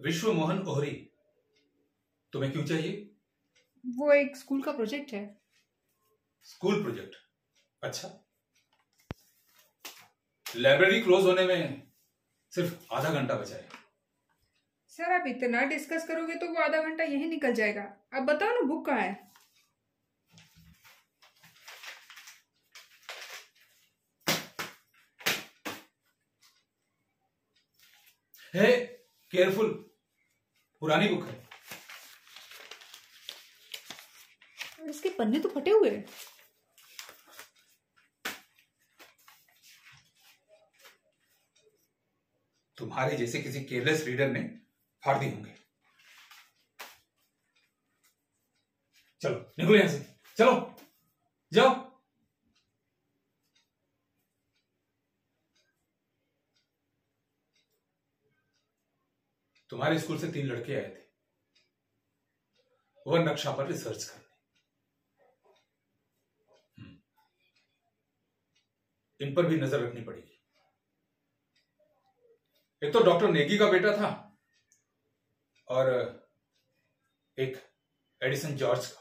विश्व मोहन ओहरी तुम्हें क्यों चाहिए? वो एक स्कूल का प्रोजेक्ट है। School project? अच्छा। लाइब्रेरी क्लोज होने में सिर्फ़ आधा घंटा बचा है। सर आप इतना डिस्कस करोगे तो वो आधा घंटा यही निकल जाएगा। अब बताओ ना बुक कहाँ है? है केयरफुल। पुरानी बुक है। और इसके पन्ने तो फटे हुए हैं। तुम्हारे जैसे किसी केयरलेस रीडर ने फाड़ दी होंगे। चलो निकलो यहाँ से। चलो जाओ। तुम्हारे स्कूल से तीन लड़के आए थे। वह नक्शा पर रिसर्च करने। हम्म। इन पर भी नज़र रखनी पड़ेगी। एक तो डॉक्टर नेगी का बेटा था और एक एडिसन जॉर्ज का।